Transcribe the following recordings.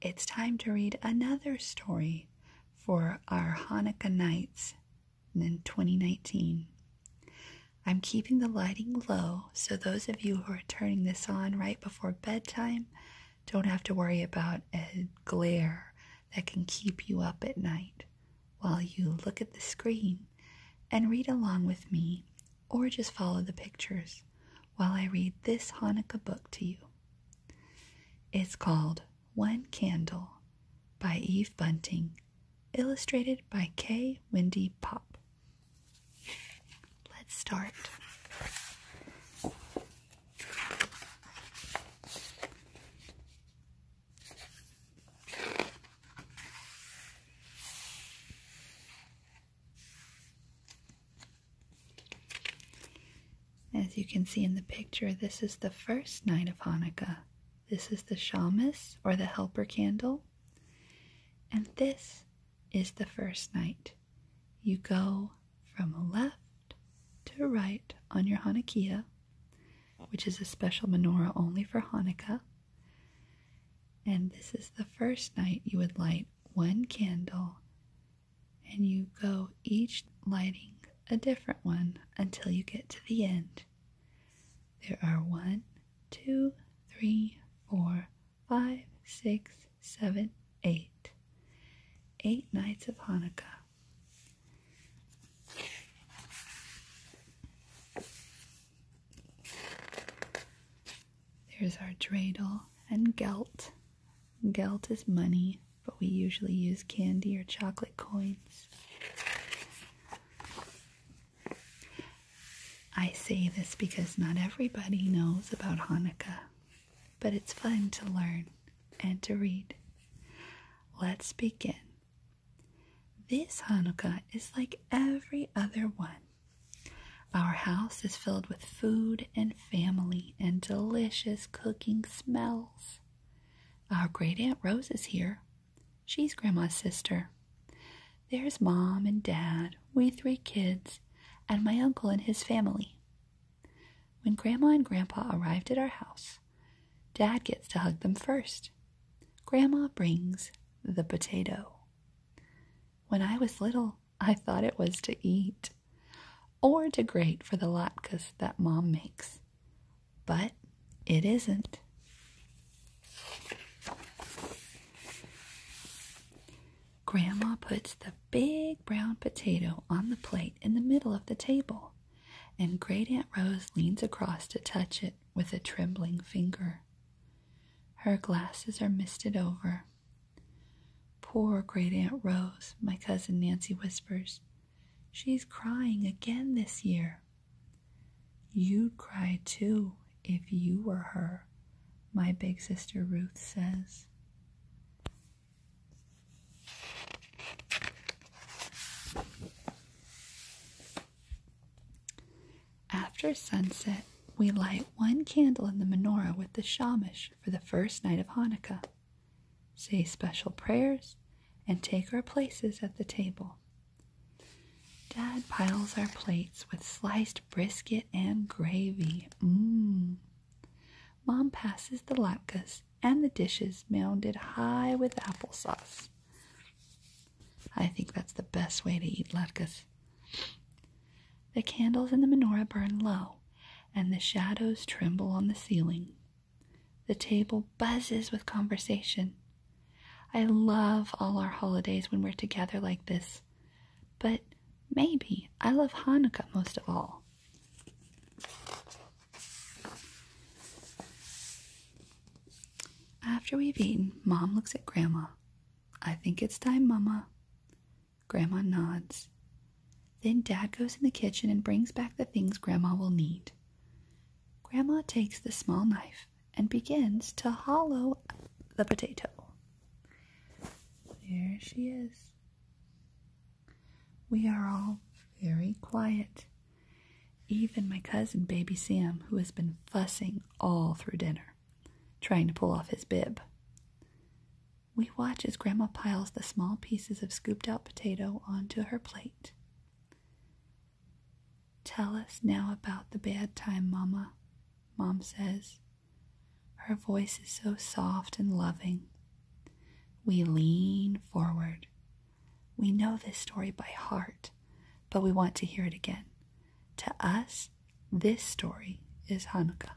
it's time to read another story for our Hanukkah nights in 2019. I'm keeping the lighting low so those of you who are turning this on right before bedtime don't have to worry about a glare that can keep you up at night while you look at the screen and read along with me or just follow the pictures while I read this Hanukkah book to you. It's called One Candle by Eve Bunting, illustrated by K. Wendy Popp. Let's start. As you can see in the picture, this is the first night of Hanukkah. This is the shamus or the helper candle. And this is the first night. You go from left to right on your hanukkiah, which is a special menorah only for Hanukkah. And this is the first night you would light one candle and you go each lighting a different one until you get to the end. There are one, two, three, four, five, six, seven, eight. Eight nights of Hanukkah. There's our dreidel and gelt. Gelt is money, but we usually use candy or chocolate coins. I say this because not everybody knows about Hanukkah, but it's fun to learn and to read. Let's begin. This Hanukkah is like every other one. Our house is filled with food and family and delicious cooking smells. Our great Aunt Rose is here. She's Grandma's sister. There's Mom and Dad, we three kids, and my uncle and his family. When Grandma and Grandpa arrived at our house, Dad gets to hug them first. Grandma brings the potato. When I was little, I thought it was to eat or to grate for the latkes that Mom makes. But it isn't. Grandma puts the big brown potato on the plate in the middle of the table, and Great Aunt Rose leans across to touch it with a trembling finger. Her glasses are misted over. Poor Great Aunt Rose, my cousin Nancy whispers. She's crying again this year. You'd cry too if you were her, my big sister Ruth says. After sunset, we light one candle in the menorah with the shamash for the first night of Hanukkah, say special prayers, and take our places at the table. Dad piles our plates with sliced brisket and gravy. Mmm. Mom passes the latkes and the dishes mounded high with applesauce. I think that's the best way to eat latkes. The candles in the menorah burn low, and the shadows tremble on the ceiling. The table buzzes with conversation. I love all our holidays when we're together like this, but maybe I love Hanukkah most of all. After we've eaten, Mom looks at Grandma. I think it's time, Mama. Grandma nods. Then Dad goes in the kitchen and brings back the things Grandma will need. Grandma takes the small knife and begins to hollow the potato. There she is. We are all very quiet. Even my cousin, Baby Sam, who has been fussing all through dinner, trying to pull off his bib. We watch as Grandma piles the small pieces of scooped out potato onto her plate. Tell us now about the bad time, Mama, Mom says. Her voice is so soft and loving. We lean forward. We know this story by heart, but we want to hear it again. To us, this story is Hanukkah.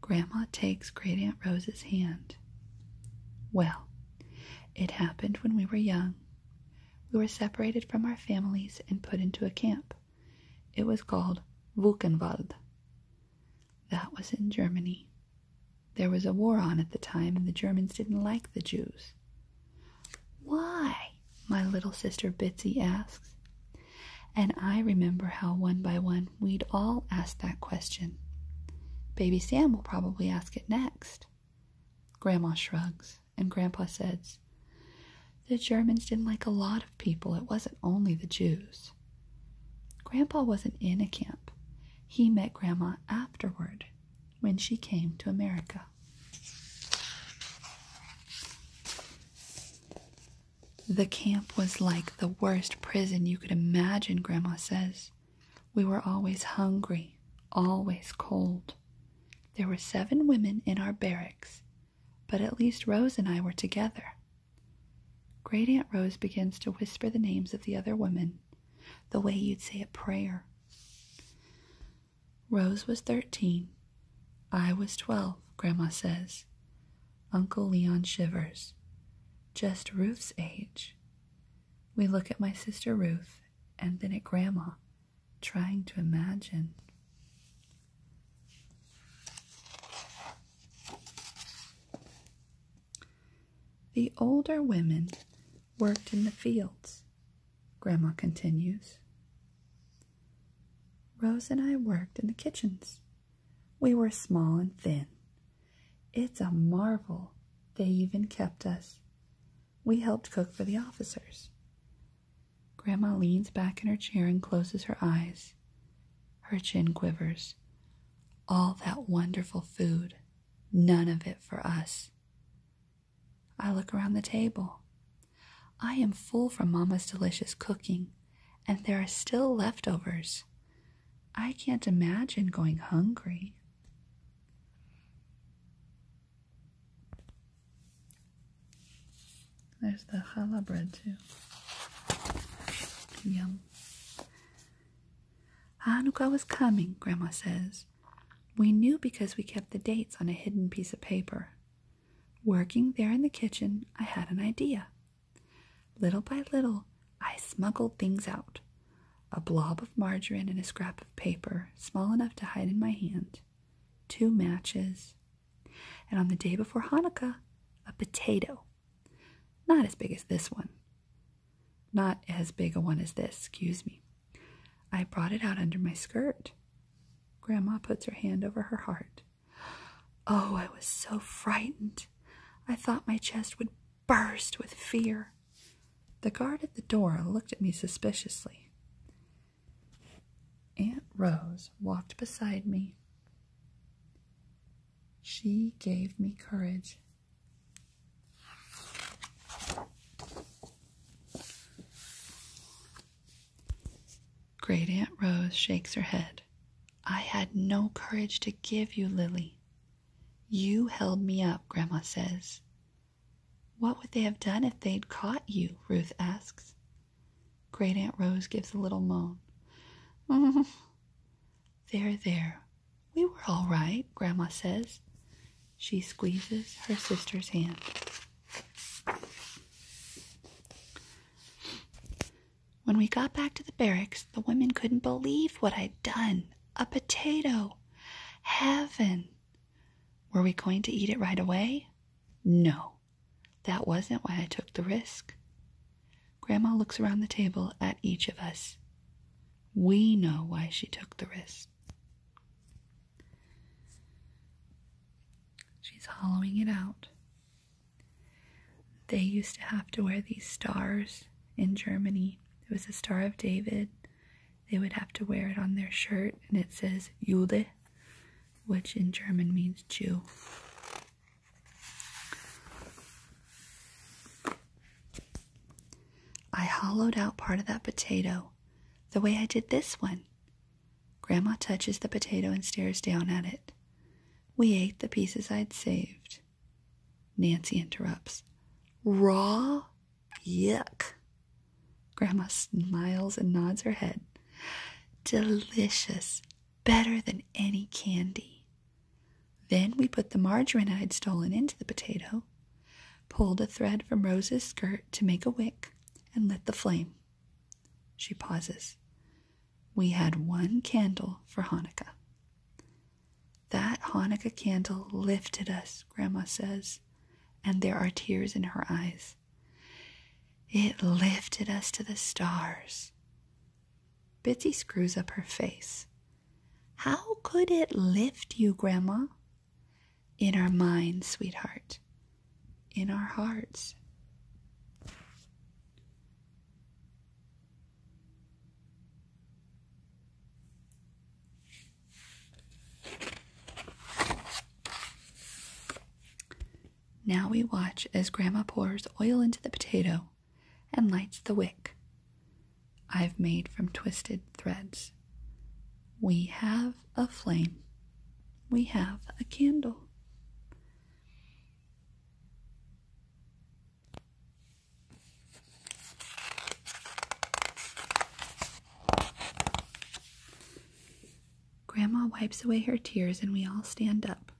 Grandma takes Great Aunt Rose's hand. Well, it happened when we were young. We were separated from our families and put into a camp. It was called Buchenwald. That was in Germany. There was a war on at the time, and the Germans didn't like the Jews. Why? my little sister Bitsy asks. And I remember how one by one we'd all ask that question. Baby Sam will probably ask it next. Grandma shrugs, and Grandpa says, The Germans didn't like a lot of people. It wasn't only the Jews. Grandpa wasn't in a camp. He met Grandma afterward when she came to America. The camp was like the worst prison you could imagine, Grandma says. We were always hungry, always cold. There were seven women in our barracks, but at least Rose and I were together. Great Aunt Rose begins to whisper the names of the other women, the way you'd say a prayer. Rose was thirteen. I was twelve, Grandma says. Uncle Leon shivers just Ruth's age. We look at my sister Ruth and then at Grandma, trying to imagine. The older women worked in the fields, Grandma continues. Rose and I worked in the kitchens. We were small and thin. It's a marvel they even kept us we helped cook for the officers. Grandma leans back in her chair and closes her eyes. Her chin quivers. All that wonderful food, none of it for us. I look around the table. I am full from Mama's delicious cooking, and there are still leftovers. I can't imagine going hungry. There's the challah bread too. Yum. Hanukkah was coming, Grandma says. We knew because we kept the dates on a hidden piece of paper. Working there in the kitchen, I had an idea. Little by little, I smuggled things out a blob of margarine and a scrap of paper, small enough to hide in my hand, two matches, and on the day before Hanukkah, a potato not as big as this one. Not as big a one as this, excuse me. I brought it out under my skirt. Grandma puts her hand over her heart. Oh, I was so frightened. I thought my chest would burst with fear. The guard at the door looked at me suspiciously. Aunt Rose walked beside me. She gave me courage. Great Aunt Rose shakes her head. I had no courage to give you, Lily. You held me up, Grandma says. What would they have done if they'd caught you? Ruth asks. Great Aunt Rose gives a little moan. there, there. We were all right, Grandma says. She squeezes her sister's hand. When we got back to the barracks, the women couldn't believe what I'd done. A potato. Heaven. Were we going to eat it right away? No. That wasn't why I took the risk. Grandma looks around the table at each of us. We know why she took the risk. She's hollowing it out. They used to have to wear these stars in Germany it was a Star of David. They would have to wear it on their shirt, and it says Jude, which in German means Jew. I hollowed out part of that potato the way I did this one. Grandma touches the potato and stares down at it. We ate the pieces I'd saved. Nancy interrupts. Raw? Yuck. Grandma smiles and nods her head. Delicious. Better than any candy. Then we put the margarine I'd stolen into the potato, pulled a thread from Rose's skirt to make a wick, and lit the flame. She pauses. We had one candle for Hanukkah. That Hanukkah candle lifted us, Grandma says, and there are tears in her eyes. It lifted us to the stars. Bitsy screws up her face. How could it lift you, Grandma? In our minds, sweetheart. In our hearts. Now we watch as Grandma pours oil into the potato and lights the wick I've made from twisted threads. We have a flame. We have a candle. Grandma wipes away her tears and we all stand up.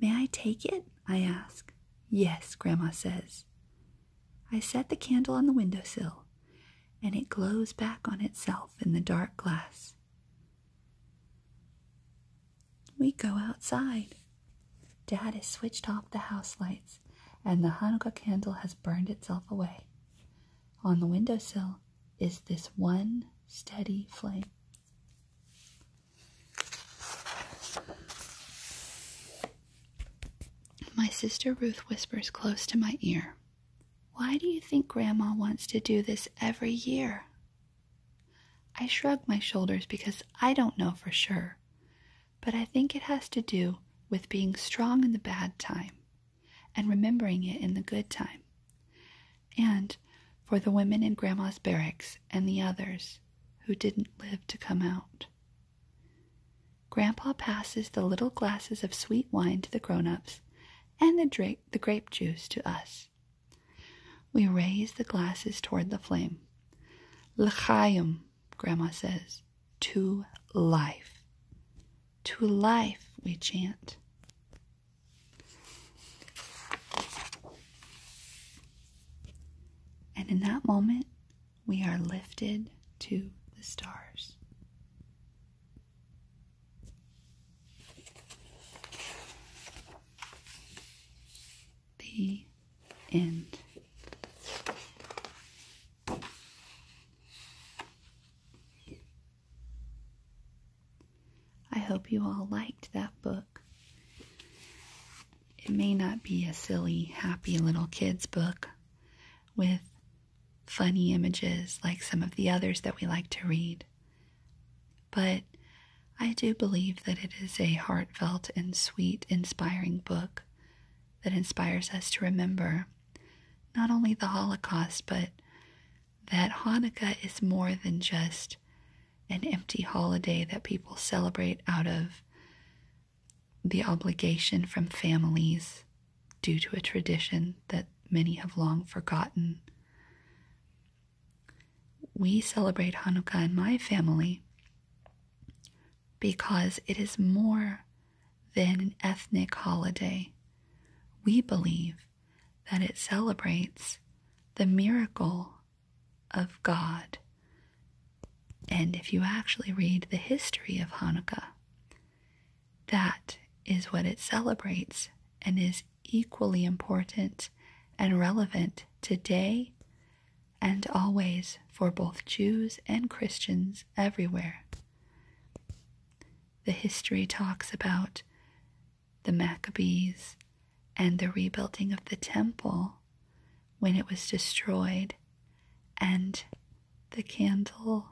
May I take it? I ask. Yes, Grandma says. I set the candle on the windowsill, and it glows back on itself in the dark glass. We go outside. Dad has switched off the house lights, and the Hanukkah candle has burned itself away. On the windowsill is this one steady flame. My sister Ruth whispers close to my ear, Why do you think Grandma wants to do this every year? I shrug my shoulders because I don't know for sure, but I think it has to do with being strong in the bad time and remembering it in the good time. And for the women in Grandma's barracks and the others who didn't live to come out. Grandpa passes the little glasses of sweet wine to the grown ups and the, the grape juice to us. We raise the glasses toward the flame. L'chaim, Grandma says, to life. To life, we chant. And in that moment, we are lifted to the stars. The end. I hope you all liked that book. It may not be a silly, happy little kid's book with funny images like some of the others that we like to read, but I do believe that it is a heartfelt and sweet, inspiring book that inspires us to remember not only the Holocaust, but that Hanukkah is more than just an empty holiday that people celebrate out of the obligation from families due to a tradition that many have long forgotten. We celebrate Hanukkah in my family because it is more than an ethnic holiday. We believe that it celebrates the miracle of God. And if you actually read the history of Hanukkah, that is what it celebrates and is equally important and relevant today and always for both Jews and Christians everywhere. The history talks about the Maccabees and the rebuilding of the temple when it was destroyed, and the candle,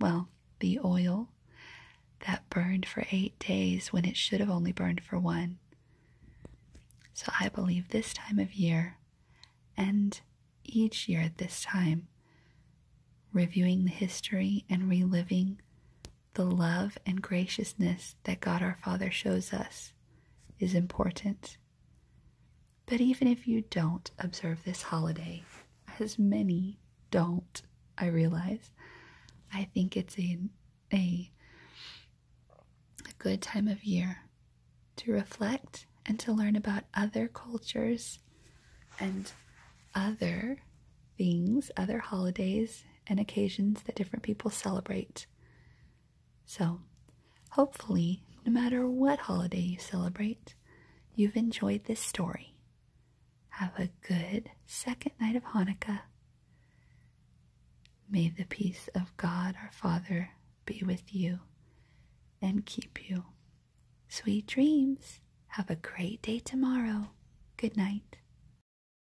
well, the oil that burned for eight days when it should have only burned for one. So I believe this time of year and each year at this time, reviewing the history and reliving the love and graciousness that God our Father shows us is important. But even if you don't observe this holiday, as many don't, I realize, I think it's a, a, a good time of year to reflect and to learn about other cultures and other things, other holidays and occasions that different people celebrate. So, hopefully, no matter what holiday you celebrate, you've enjoyed this story. Have a good second night of Hanukkah. May the peace of God our Father be with you and keep you. Sweet dreams. Have a great day tomorrow. Good night.